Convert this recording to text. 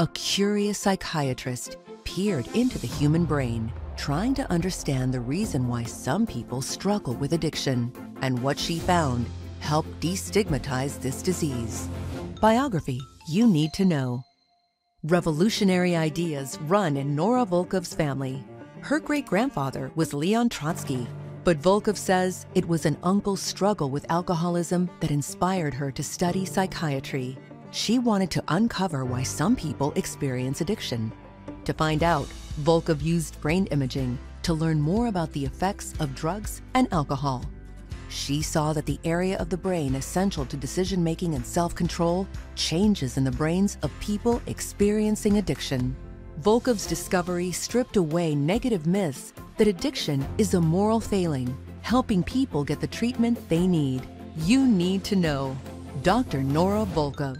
a curious psychiatrist peered into the human brain, trying to understand the reason why some people struggle with addiction. And what she found helped destigmatize this disease. Biography you need to know. Revolutionary ideas run in Nora Volkow's family. Her great grandfather was Leon Trotsky, but Volkow says it was an uncle's struggle with alcoholism that inspired her to study psychiatry. She wanted to uncover why some people experience addiction. To find out, Volkow used brain imaging to learn more about the effects of drugs and alcohol. She saw that the area of the brain essential to decision making and self control changes in the brains of people experiencing addiction. Volkow's discovery stripped away negative myths that addiction is a moral failing, helping people get the treatment they need. You need to know. Dr. Nora Volkow.